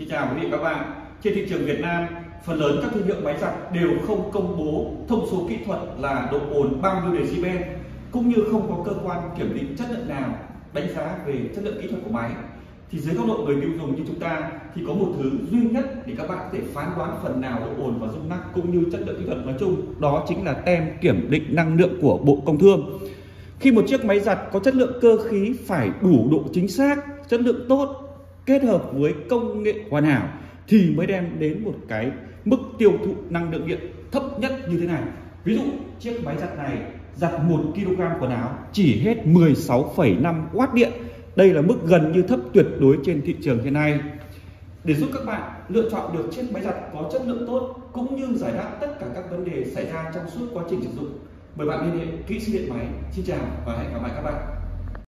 Xin chào quý vị và các bạn. Trên thị trường Việt Nam, phần lớn các thương hiệu máy giặt đều không công bố thông số kỹ thuật là độ ồn bao nhiêu decibel cũng như không có cơ quan kiểm định chất lượng nào đánh giá về chất lượng kỹ thuật của máy. Thì dưới góc độ người tiêu dùng như chúng ta thì có một thứ duy nhất để các bạn có thể phán đoán phần nào độ ồn và dung năng cũng như chất lượng kỹ thuật nói chung, đó chính là tem kiểm định năng lượng của Bộ Công Thương. Khi một chiếc máy giặt có chất lượng cơ khí phải đủ độ chính xác, chất lượng tốt kết hợp với công nghệ hoàn hảo thì mới đem đến một cái mức tiêu thụ năng lượng điện thấp nhất như thế này. Ví dụ chiếc máy giặt này giặt 1 kg quần áo chỉ hết 16,5 W điện. Đây là mức gần như thấp tuyệt đối trên thị trường hiện nay. Để giúp các bạn lựa chọn được chiếc máy giặt có chất lượng tốt cũng như giải đáp tất cả các vấn đề xảy ra trong suốt quá trình sử dụng, mời bạn liên hệ kỹ sư điện máy. Xin chào và hẹn gặp lại các bạn.